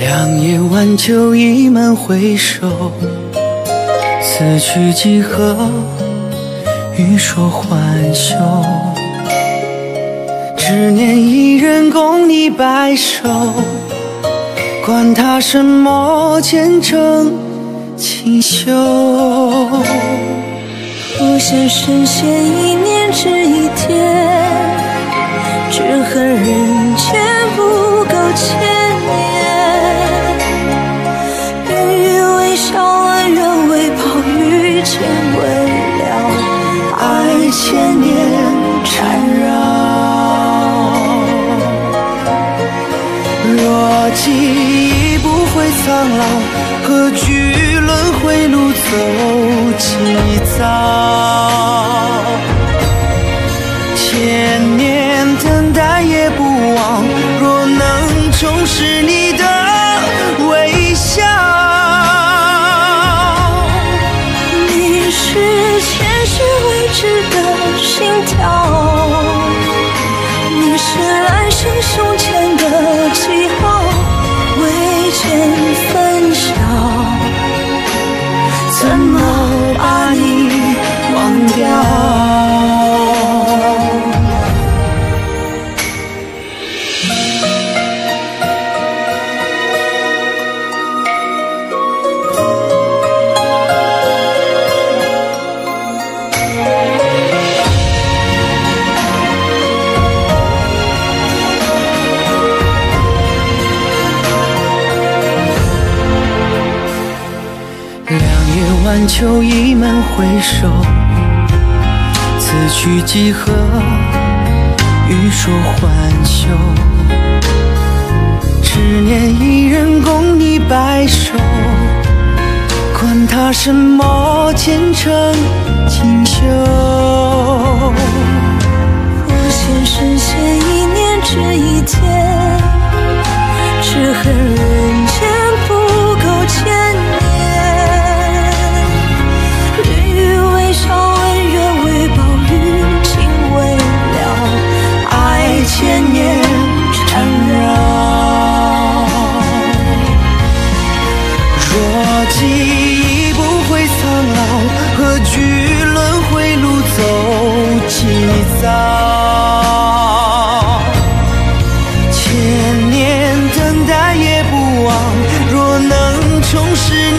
良夜晚酒已满回首，此去几何？欲说还休。只念一人共你白首，管他什么前程锦绣。不羡神仙一念值一天，只恨人间不够千千年缠绕。若记忆不会苍老，何惧轮回路走几遭？千年等待也不忘，若能重拾你晚秋已满回首，此去几何？欲说还休。只念一人共你白首，管他什么前程锦绣。不羡神仙一念值一天，记忆不会苍老，何惧轮回路走几遭？千年等待也不枉，若能重拾